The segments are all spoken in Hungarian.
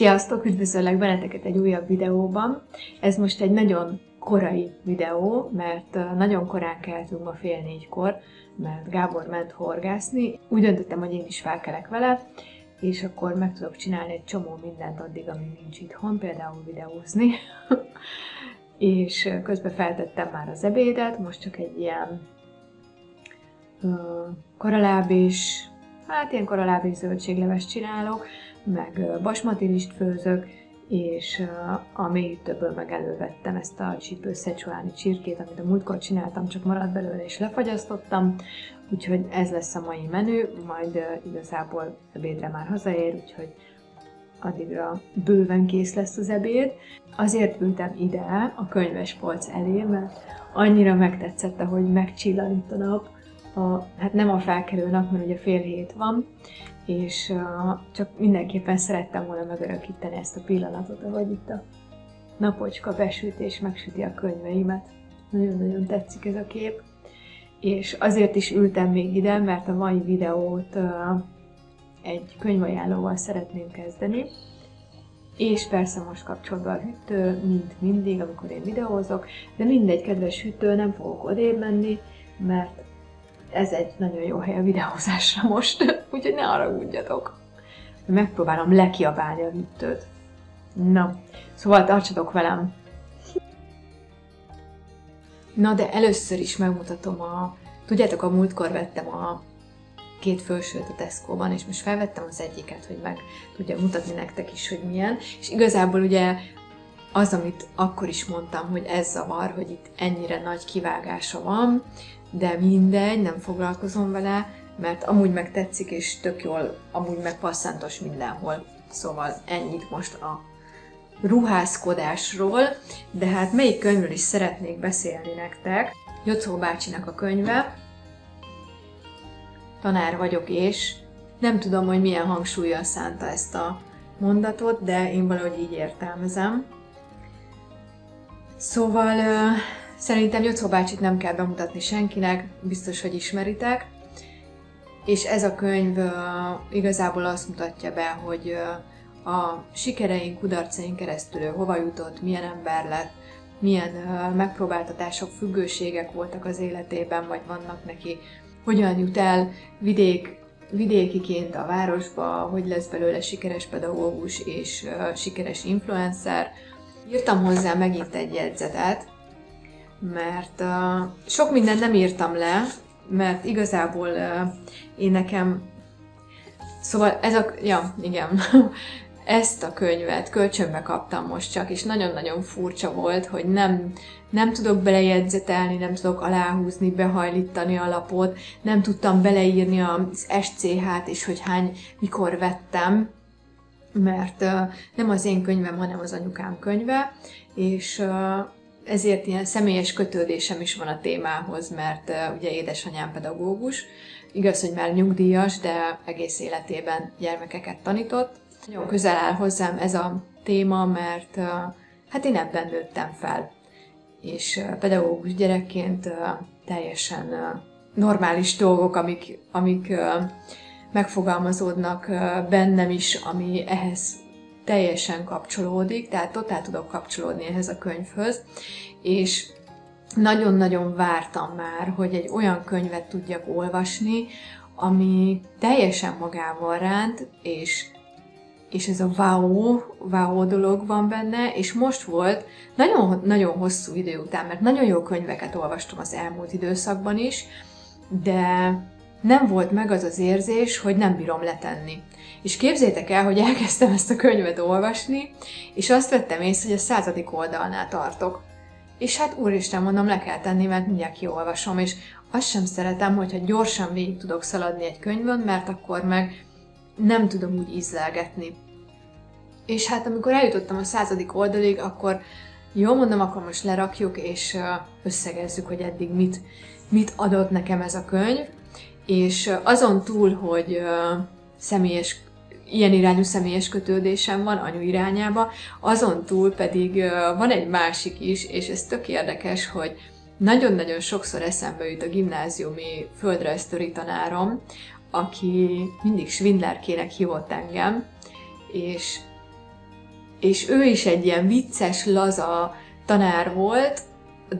Sziasztok, üdvözöllek benneteket egy újabb videóban. Ez most egy nagyon korai videó, mert nagyon korán keltünk ma fél négykor, mert Gábor ment horgászni. Úgy döntöttem, hogy én is felkelek vele, és akkor meg tudok csinálni egy csomó mindent addig, amíg nincs itthon, például videózni. és közben feltettem már az ebédet, most csak egy ilyen karalábés, hát ilyen karalábés zöldségleves csinálok, meg basmatirist főzök, és a mélyütőből meg elővettem ezt a csípő szecsuáni csirkét, amit a múltkor csináltam, csak maradt belőle és lefagyasztottam, úgyhogy ez lesz a mai menü, majd igazából ebédre már hazaér, úgyhogy addigra bőven kész lesz az ebéd. Azért ültem ide a könyves polc elé, mert annyira megtetszett, ahogy megcsillanít a nap, a, hát nem a felkelő nap, mert ugye fél hét van, és csak mindenképpen szerettem volna megörökíteni ezt a pillanatot, ahogy itt a napocska besüt és megsüti a könyveimet. Nagyon-nagyon tetszik ez a kép. És azért is ültem még ide, mert a mai videót egy könyvajánlóval szeretném kezdeni. És persze most kapcsolatban a hűtő, mint mindig, amikor én videózok, de mindegy, kedves hűtő, nem fogok odébb menni, mert ez egy nagyon jó hely a videózásra most, úgyhogy ne haragudjatok. Megpróbálom lekiabálni a hűtőt. Na, szóval tartsatok velem. Na, de először is megmutatom a... Tudjátok, a múltkor vettem a két fölsőt a Tesco-ban, és most felvettem az egyiket, hogy meg tudja mutatni nektek is, hogy milyen. És igazából ugye az, amit akkor is mondtam, hogy ez zavar, hogy itt ennyire nagy kivágása van, de mindegy, nem foglalkozom vele, mert amúgy meg tetszik, és tök jól, amúgy meg passzántos mindenhol. Szóval ennyit most a ruházkodásról, de hát melyik könyvről is szeretnék beszélni nektek. Jocó bácsinak a könyve, tanár vagyok és nem tudom, hogy milyen hangsúlyjal szánta ezt a mondatot, de én valahogy így értelmezem. Szóval Szerintem Jocó bácsit nem kell bemutatni senkinek, biztos, hogy ismeritek. És ez a könyv uh, igazából azt mutatja be, hogy uh, a sikereink, kudarcaink keresztül hova jutott, milyen ember lett, milyen uh, megpróbáltatások, függőségek voltak az életében, vagy vannak neki, hogyan jut el vidék, vidékiként a városba, hogy lesz belőle sikeres pedagógus és uh, sikeres influencer. Írtam hozzá megint egy jegyzetet, mert uh, sok mindent nem írtam le, mert igazából uh, én nekem, szóval ez a, ja, igen, ezt a könyvet kölcsönbe kaptam most csak, és nagyon-nagyon furcsa volt, hogy nem, nem tudok belejegyzetelni, nem tudok aláhúzni, behajlítani a lapot, nem tudtam beleírni az SCH-t, és hogy hány, mikor vettem, mert uh, nem az én könyvem, hanem az anyukám könyve, és uh, ezért ilyen személyes kötődésem is van a témához, mert ugye édesanyám pedagógus, igaz, hogy már nyugdíjas, de egész életében gyermekeket tanított. Nagyon közel áll hozzám ez a téma, mert hát én ebben nőttem fel. És pedagógus gyerekként teljesen normális dolgok, amik, amik megfogalmazódnak bennem is, ami ehhez teljesen kapcsolódik, tehát totál tudok kapcsolódni ehhez a könyvhöz, és nagyon-nagyon vártam már, hogy egy olyan könyvet tudjak olvasni, ami teljesen magával ránt, és, és ez a wow, wow dolog van benne, és most volt nagyon, nagyon hosszú idő után, mert nagyon jó könyveket olvastam az elmúlt időszakban is, de nem volt meg az az érzés, hogy nem bírom letenni. És képzétek el, hogy elkezdtem ezt a könyvet olvasni, és azt vettem észre, hogy a századik oldalnál tartok. És hát úristen, mondom, le kell tenni, mert mindjárt kiolvasom, és azt sem szeretem, hogyha gyorsan végig tudok szaladni egy könyvön, mert akkor meg nem tudom úgy ízlelgetni. És hát amikor eljutottam a századik oldalig, akkor jó, mondom, akkor most lerakjuk, és összegezzük, hogy eddig mit, mit adott nekem ez a könyv. És azon túl, hogy személyes ilyen irányú személyes kötődésem van anyu irányába, azon túl pedig van egy másik is, és ez tök érdekes, hogy nagyon-nagyon sokszor eszembe jut a gimnáziumi földrajztöri tanárom, aki mindig Svindlerkének hívott engem, és és ő is egy ilyen vicces, laza tanár volt,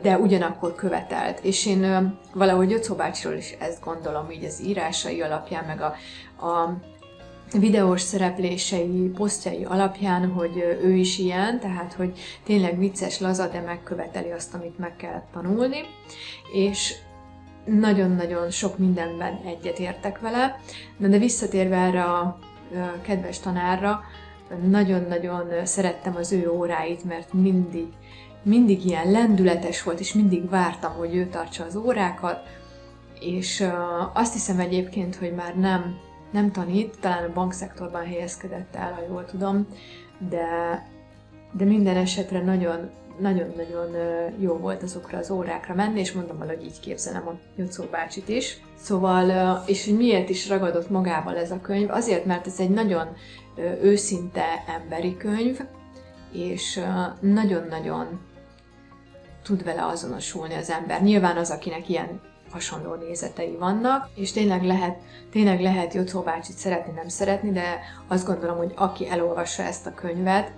de ugyanakkor követelt. És én valahogy Jocó bácsiról is ezt gondolom, így az írásai alapján, meg a, a videós szereplései, posztjai alapján, hogy ő is ilyen, tehát hogy tényleg vicces, laza, de megköveteli azt, amit meg kell tanulni, és nagyon-nagyon sok mindenben egyet értek vele, de, de visszatérve erre a kedves tanárra, nagyon-nagyon szerettem az ő óráit, mert mindig, mindig ilyen lendületes volt, és mindig vártam, hogy ő tartsa az órákat, és azt hiszem egyébként, hogy már nem nem tanít, talán a bankszektorban helyezkedett el, ha jól tudom, de, de minden esetre nagyon nagyon-nagyon jó volt azokra az órákra menni, és mondom hogy így képzelem a Jocó bácsit is. Szóval, és miért is ragadott magával ez a könyv? Azért, mert ez egy nagyon őszinte emberi könyv, és nagyon-nagyon tud vele azonosulni az ember. Nyilván az, akinek ilyen hasonló nézetei vannak, és tényleg lehet, tényleg lehet Jocó bácsit szeretni, nem szeretni, de azt gondolom, hogy aki elolvassa ezt a könyvet,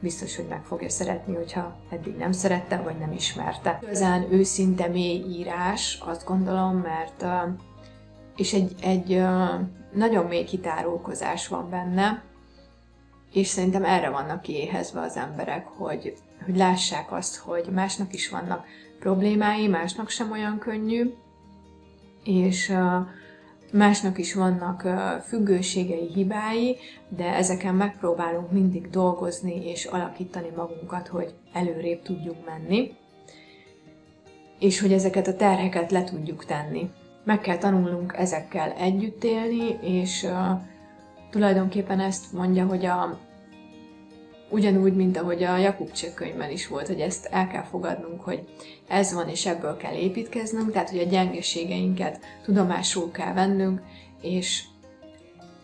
biztos, hogy meg fogja szeretni, hogyha eddig nem szerette, vagy nem ismerte. Igazán őszinte mély írás, azt gondolom, mert és egy, egy nagyon mély kitárulkozás van benne, és szerintem erre vannak kiéhezve az emberek, hogy, hogy lássák azt, hogy másnak is vannak problémái, másnak sem olyan könnyű, és másnak is vannak függőségei, hibái, de ezeken megpróbálunk mindig dolgozni és alakítani magunkat, hogy előrébb tudjunk menni, és hogy ezeket a terheket le tudjuk tenni. Meg kell tanulnunk ezekkel együtt élni, és tulajdonképpen ezt mondja, hogy a ugyanúgy, mint ahogy a Jakub könyvben is volt, hogy ezt el kell fogadnunk, hogy ez van, és ebből kell építkeznünk, tehát hogy a gyengeségeinket tudomásul kell vennünk, és,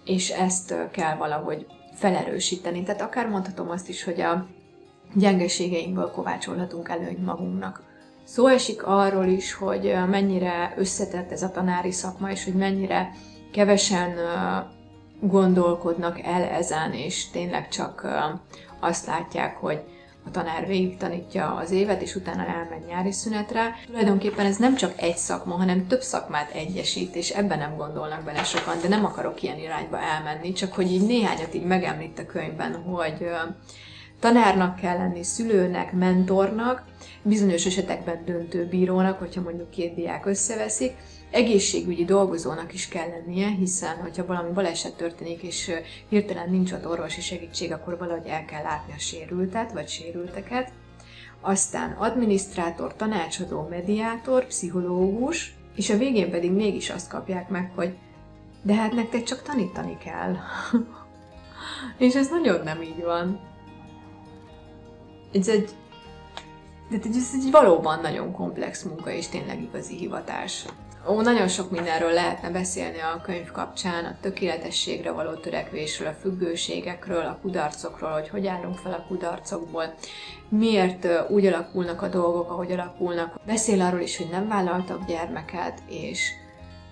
és ezt kell valahogy felerősíteni. Tehát akár mondhatom azt is, hogy a gyengeségeinkből kovácsolhatunk előnyt magunknak. Szó esik arról is, hogy mennyire összetett ez a tanári szakma, és hogy mennyire kevesen gondolkodnak el ezen, és tényleg csak azt látják, hogy a tanár végig tanítja az évet, és utána elmegy nyári szünetre. Tulajdonképpen ez nem csak egy szakma, hanem több szakmát egyesít, és ebben nem gondolnak bele sokan, de nem akarok ilyen irányba elmenni, csak hogy így néhányat így megemlít a könyvben, hogy tanárnak kell lenni, szülőnek, mentornak, bizonyos esetekben döntő bírónak, hogyha mondjuk két diák összeveszik, egészségügyi dolgozónak is kell lennie, hiszen hogyha valami baleset történik, és hirtelen nincs ott orvosi segítség, akkor valahogy el kell látni a sérültet, vagy sérülteket. Aztán adminisztrátor, tanácsadó, mediátor, pszichológus, és a végén pedig mégis azt kapják meg, hogy de hát nektek csak tanítani kell. és ez nagyon nem így van. Ez egy, de ez egy valóban nagyon komplex munka, és tényleg igazi hivatás. Ó, nagyon sok mindenről lehetne beszélni a könyv kapcsán, a tökéletességre való törekvésről, a függőségekről, a kudarcokról, hogy hogy állunk fel a kudarcokból, miért úgy alakulnak a dolgok, ahogy alakulnak. Beszél arról is, hogy nem vállaltak gyermeket, és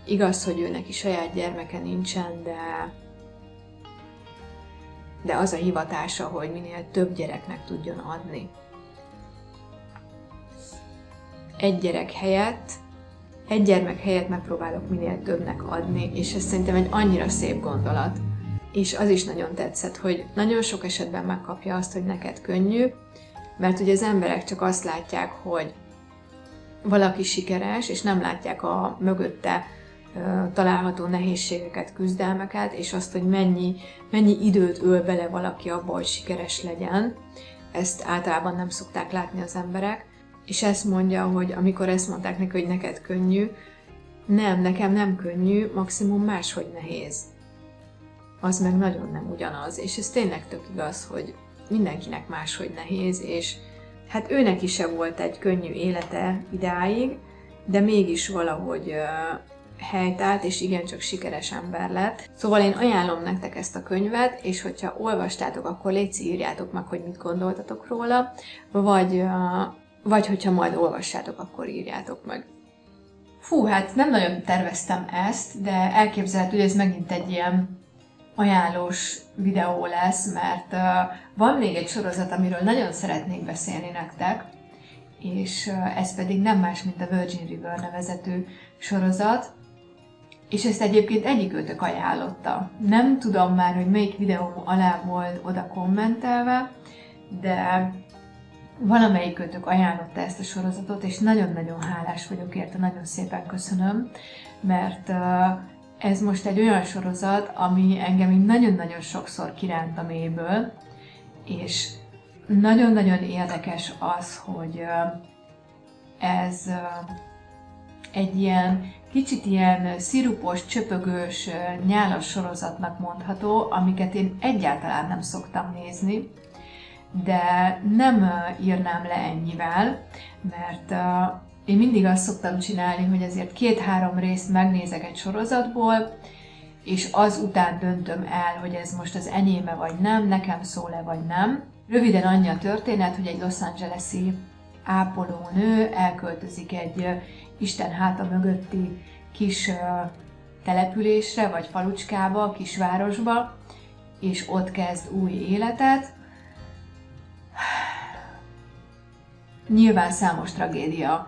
igaz, hogy ő neki saját gyermeke nincsen, de de az a hivatása, hogy minél több gyereknek tudjon adni. Egy gyerek helyett egy gyermek helyett megpróbálok minél többnek adni, és ez szerintem egy annyira szép gondolat. És az is nagyon tetszett, hogy nagyon sok esetben megkapja azt, hogy neked könnyű, mert ugye az emberek csak azt látják, hogy valaki sikeres, és nem látják a mögötte található nehézségeket, küzdelmeket, és azt, hogy mennyi, mennyi időt öl bele valaki abba, hogy sikeres legyen. Ezt általában nem szokták látni az emberek és ezt mondja, hogy amikor ezt mondták neki, hogy neked könnyű, nem, nekem nem könnyű, maximum máshogy nehéz. Az meg nagyon nem ugyanaz, és ez tényleg tök igaz, hogy mindenkinek máshogy nehéz, és hát őnek is se volt egy könnyű élete idáig, de mégis valahogy helytált, és igencsak sikeres ember lett. Szóval én ajánlom nektek ezt a könyvet, és hogyha olvastátok, akkor légy írjátok meg, hogy mit gondoltatok róla, vagy vagy hogyha majd olvassátok, akkor írjátok meg. Fú, hát nem nagyon terveztem ezt, de elképzelhető, hogy ez megint egy ilyen ajánlós videó lesz, mert van még egy sorozat, amiről nagyon szeretnék beszélni nektek, és ez pedig nem más, mint a Virgin River nevezetű sorozat, és ezt egyébként egyikőtök ajánlotta. Nem tudom már, hogy melyik videó alá volt oda kommentelve, de valamelyikőtök ajánlotta ezt a sorozatot, és nagyon-nagyon hálás vagyok érte, nagyon szépen köszönöm, mert ez most egy olyan sorozat, ami engem így nagyon-nagyon sokszor kiránt a mélyből, és nagyon-nagyon érdekes az, hogy ez egy ilyen kicsit ilyen szirupos, csöpögős, nyálas sorozatnak mondható, amiket én egyáltalán nem szoktam nézni, de nem írnám le ennyivel, mert én mindig azt szoktam csinálni, hogy azért két-három részt megnézek egy sorozatból, és az után döntöm el, hogy ez most az enyéme vagy nem, nekem szól-e vagy nem. Röviden annyi a történet, hogy egy Los Angeles-i ápolónő elköltözik egy Isten háta mögötti kis településre, vagy falucskába, kisvárosba, és ott kezd új életet. Nyilván számos tragédia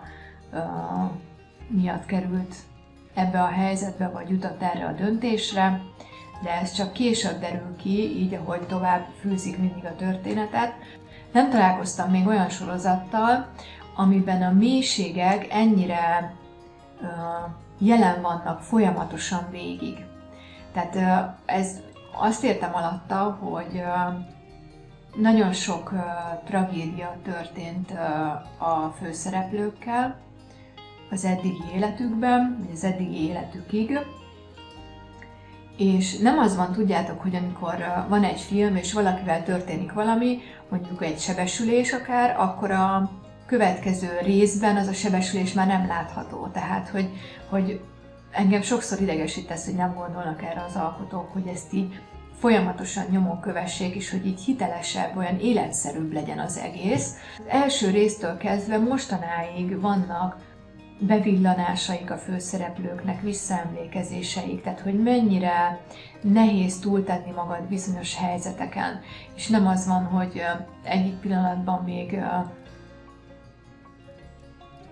miatt került ebbe a helyzetbe, vagy jutott erre a döntésre, de ez csak később derül ki, így ahogy tovább fűzik mindig a történetet. Nem találkoztam még olyan sorozattal, amiben a mélységek ennyire uh, jelen vannak folyamatosan végig. Tehát uh, ez azt értem alatta, hogy uh, nagyon sok uh, tragédia történt uh, a főszereplőkkel, az eddigi életükben, az eddigi életükig. És nem az van, tudjátok, hogy amikor van egy film, és valakivel történik valami, mondjuk egy sebesülés akár, akkor a következő részben az a sebesülés már nem látható. Tehát, hogy, hogy engem sokszor idegesít ez, hogy nem gondolnak erre az alkotók, hogy ezt így folyamatosan nyomon kövessék, és hogy így hitelesebb, olyan életszerűbb legyen az egész. Az első résztől kezdve mostanáig vannak bevillanásaik a főszereplőknek, visszaemlékezéseik, tehát hogy mennyire nehéz túltenni magad bizonyos helyzeteken, és nem az van, hogy egyik pillanatban még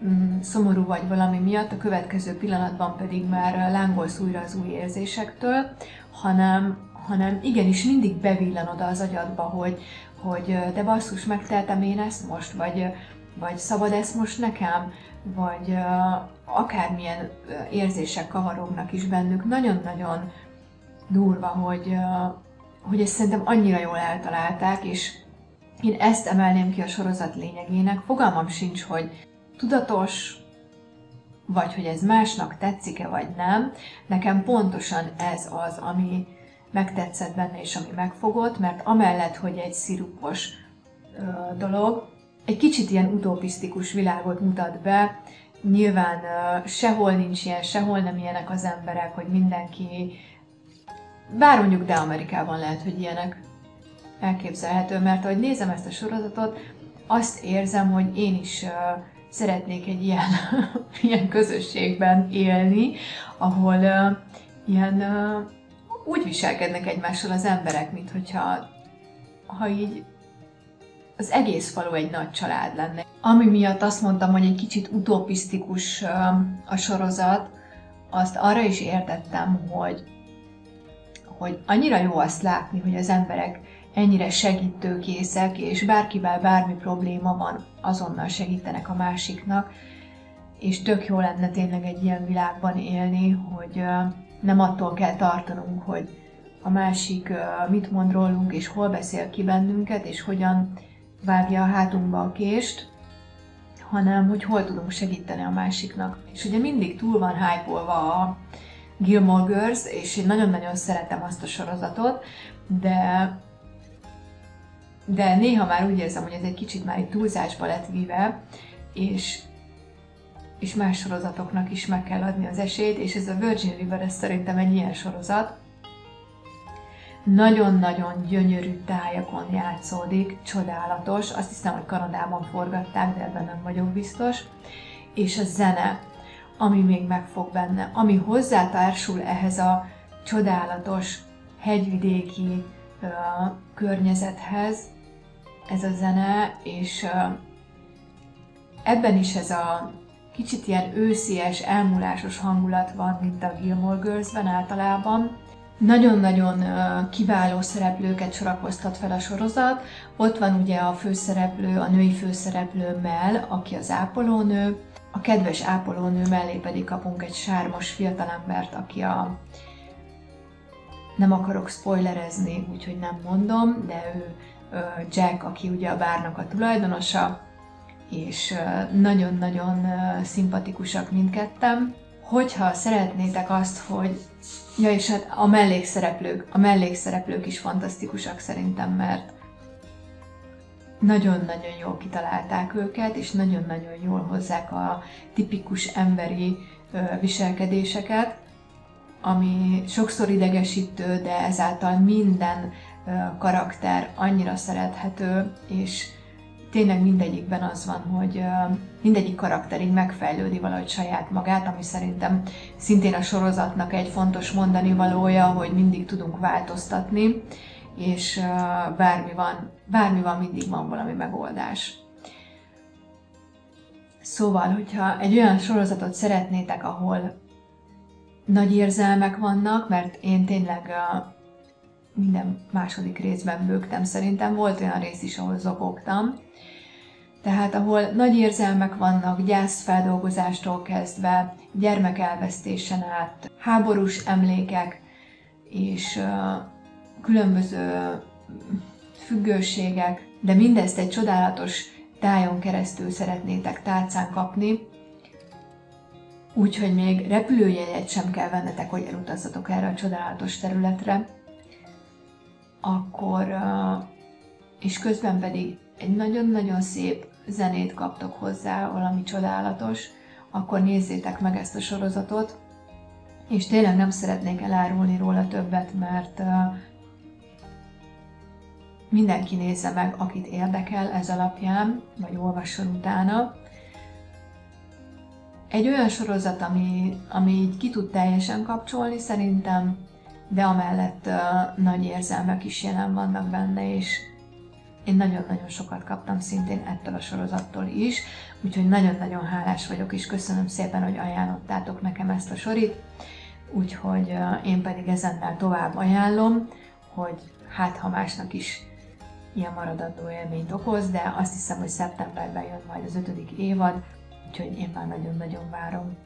mm, szomorú vagy valami miatt, a következő pillanatban pedig már lángolsz újra az új érzésektől, hanem, hanem igenis mindig bevillan oda az agyadba, hogy, hogy de basszus, megteltem én ezt most, vagy, vagy szabad ezt most nekem, vagy akármilyen érzések kavarognak is bennük, nagyon-nagyon durva, hogy, hogy ezt szerintem annyira jól eltalálták, és én ezt emelném ki a sorozat lényegének. Fogalmam sincs, hogy tudatos, vagy hogy ez másnak tetszik-e, vagy nem. Nekem pontosan ez az, ami megtetszett benne, és ami megfogott, mert amellett, hogy egy szirupos ö, dolog, egy kicsit ilyen utopisztikus világot mutat be. Nyilván uh, sehol nincs ilyen, sehol nem ilyenek az emberek, hogy mindenki, bár mondjuk de Amerikában lehet, hogy ilyenek elképzelhető, mert ahogy nézem ezt a sorozatot, azt érzem, hogy én is uh, szeretnék egy ilyen, ilyen közösségben élni, ahol uh, ilyen uh, úgy viselkednek egymással az emberek, mint hogyha ha így az egész falu egy nagy család lenne. Ami miatt azt mondtam, hogy egy kicsit utopisztikus a sorozat, azt arra is értettem, hogy, hogy annyira jó azt látni, hogy az emberek ennyire segítőkészek, és bárkivel bármi probléma van, azonnal segítenek a másiknak, és tök jó lenne tényleg egy ilyen világban élni, hogy nem attól kell tartanunk, hogy a másik mit mond rólunk, és hol beszél ki bennünket, és hogyan vágja a hátunkba a kést, hanem hogy hol tudunk segíteni a másiknak. És ugye mindig túl van hype a Gilmore Girls, és én nagyon-nagyon szeretem azt a sorozatot, de de néha már úgy érzem, hogy ez egy kicsit már egy túlzásba lett vive, és, és más sorozatoknak is meg kell adni az esélyt, és ez a Virgin River, ez szerintem egy ilyen sorozat, nagyon-nagyon gyönyörű tájakon játszódik, csodálatos, azt hiszem, hogy Kanadában forgatták, de ebben nem vagyok biztos, és a zene, ami még megfog benne, ami hozzátársul ehhez a csodálatos hegyvidéki ö, környezethez ez a zene, és ö, ebben is ez a kicsit ilyen őszies, elmúlásos hangulat van, mint a Gilmore Girls-ben általában. Nagyon-nagyon kiváló szereplőket sorakoztat fel a sorozat. Ott van ugye a főszereplő, a női főszereplő Mel, aki az ápolónő. A kedves ápolónő mellé pedig kapunk egy sármos fiatalembert, aki a nem akarok spoilerezni, úgyhogy nem mondom, de ő Jack, aki ugye a bárnak a tulajdonosa, és nagyon-nagyon szimpatikusak mindketten. Hogyha szeretnétek azt, hogy Ja, és hát a mellékszereplők, a mellékszereplők is fantasztikusak szerintem, mert nagyon-nagyon jól kitalálták őket, és nagyon-nagyon jól hozzák a tipikus emberi viselkedéseket, ami sokszor idegesítő, de ezáltal minden karakter annyira szerethető, és tényleg mindegyikben az van, hogy mindegyik karakterig megfejlődi valahogy saját magát, ami szerintem szintén a sorozatnak egy fontos mondani valója, hogy mindig tudunk változtatni, és bármi van, bármi van, mindig van valami megoldás. Szóval, hogyha egy olyan sorozatot szeretnétek, ahol nagy érzelmek vannak, mert én tényleg minden második részben bőgtem. Szerintem, volt olyan rész is, ahol zokogtam, tehát ahol nagy érzelmek vannak, gyászfeldolgozástól kezdve, gyermekelvesztésen át, háborús emlékek és különböző függőségek, de mindezt egy csodálatos tájon keresztül szeretnétek tálcán kapni, úgyhogy még repülőjegyet sem kell vennetek, hogy elutazzatok erre a csodálatos területre, akkor, és közben pedig egy nagyon-nagyon szép zenét kaptok hozzá, valami csodálatos, akkor nézzétek meg ezt a sorozatot, és tényleg nem szeretnék elárulni róla többet, mert mindenki nézze meg, akit érdekel ez alapján, vagy olvasson utána. Egy olyan sorozat, ami, ami így ki tud teljesen kapcsolni szerintem, de amellett uh, nagy érzelmek is jelen vannak benne, és én nagyon-nagyon sokat kaptam szintén ettől a sorozattól is, úgyhogy nagyon-nagyon hálás vagyok, és köszönöm szépen, hogy ajánlottátok nekem ezt a sorit, úgyhogy én pedig ezennel tovább ajánlom, hogy hát ha másnak is ilyen maradandó élményt okoz, de azt hiszem, hogy szeptemberben jön majd az ötödik évad, úgyhogy én már nagyon-nagyon várom.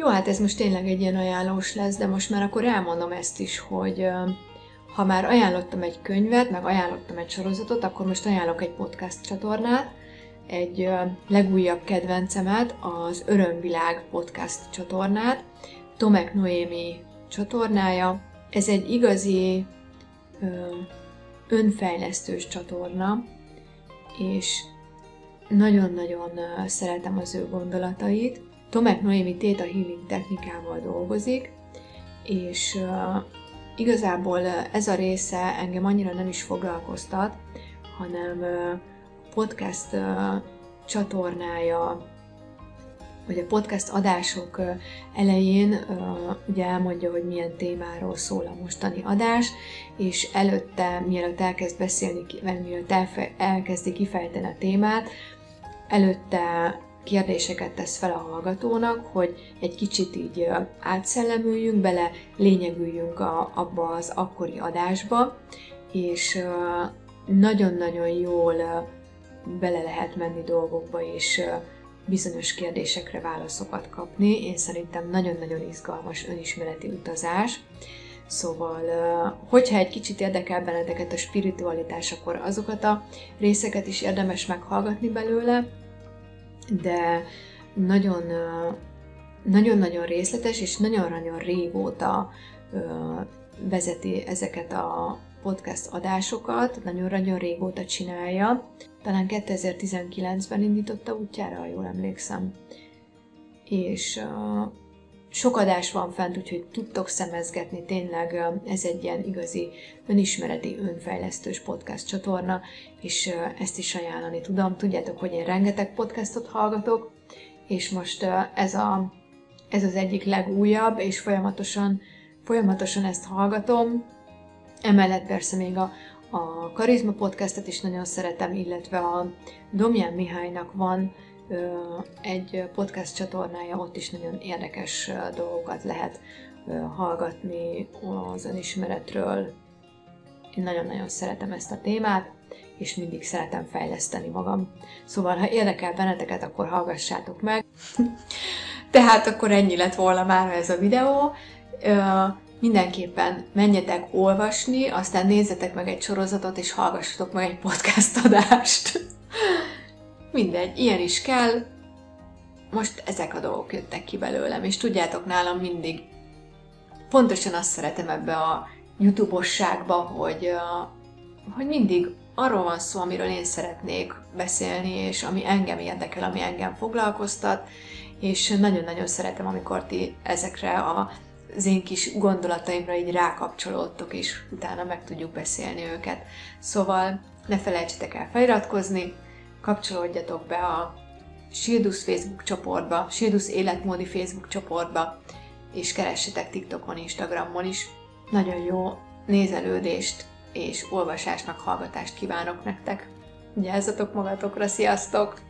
Jó, hát ez most tényleg egy ilyen ajánlós lesz, de most már akkor elmondom ezt is, hogy ha már ajánlottam egy könyvet, meg ajánlottam egy sorozatot, akkor most ajánlok egy podcast csatornát, egy legújabb kedvencemet, az Örömvilág podcast csatornát, Tomek Noémi csatornája. Ez egy igazi önfejlesztős csatorna, és nagyon-nagyon szeretem az ő gondolatait. Tomek Noémi Theta Healing technikával dolgozik, és Igazából ez a része engem annyira nem is foglalkoztat, hanem podcast csatornája, vagy a podcast adások elején ugye elmondja, hogy milyen témáról szól a mostani adás, és előtte, mielőtt elkezd beszélni, mielőtt elkezdi kifejteni a témát, előtte kérdéseket tesz fel a hallgatónak, hogy egy kicsit így átszellemüljünk bele, lényegüljünk a, abba az akkori adásba, és nagyon-nagyon jól bele lehet menni dolgokba, és bizonyos kérdésekre válaszokat kapni. Én szerintem nagyon-nagyon izgalmas önismereti utazás. Szóval, hogyha egy kicsit érdekel benneteket a spiritualitás, akkor azokat a részeket is érdemes meghallgatni belőle, de nagyon nagyon-nagyon részletes, és nagyon-nagyon régóta vezeti ezeket a podcast adásokat, nagyon-nagyon régóta csinálja. Talán 2019-ben indította útjára, ha jól emlékszem. És sok adás van fent, úgyhogy tudtok szemezgetni, tényleg ez egy ilyen igazi önismereti, önfejlesztős podcast csatorna, és ezt is ajánlani tudom. Tudjátok, hogy én rengeteg podcastot hallgatok, és most ez, a, ez az egyik legújabb, és folyamatosan, folyamatosan ezt hallgatom, Emellett persze még a, a Karizma podcastet is nagyon szeretem, illetve a Domján Mihálynak van egy podcast csatornája, ott is nagyon érdekes dolgokat lehet hallgatni az önismeretről. Én nagyon-nagyon szeretem ezt a témát, és mindig szeretem fejleszteni magam. Szóval, ha érdekel benneteket, akkor hallgassátok meg. Tehát akkor ennyi lett volna már ez a videó. Mindenképpen menjetek olvasni, aztán nézzetek meg egy sorozatot, és hallgassatok meg egy podcast adást. Mindegy, ilyen is kell. Most ezek a dolgok jöttek ki belőlem, és tudjátok, nálam mindig pontosan azt szeretem ebbe a YouTube-osságba, hogy, hogy mindig arról van szó, amiről én szeretnék beszélni, és ami engem érdekel, ami engem foglalkoztat, és nagyon-nagyon szeretem, amikor ti ezekre a az én kis gondolataimra így rákapcsolódtok, és utána meg tudjuk beszélni őket. Szóval ne felejtsetek el feliratkozni, kapcsolódjatok be a Sildus Facebook csoportba, Sildus életmódi Facebook csoportba, és keressetek TikTokon, Instagramon is. Nagyon jó nézelődést és olvasásnak hallgatást kívánok nektek. Vigyázzatok magatokra, sziasztok!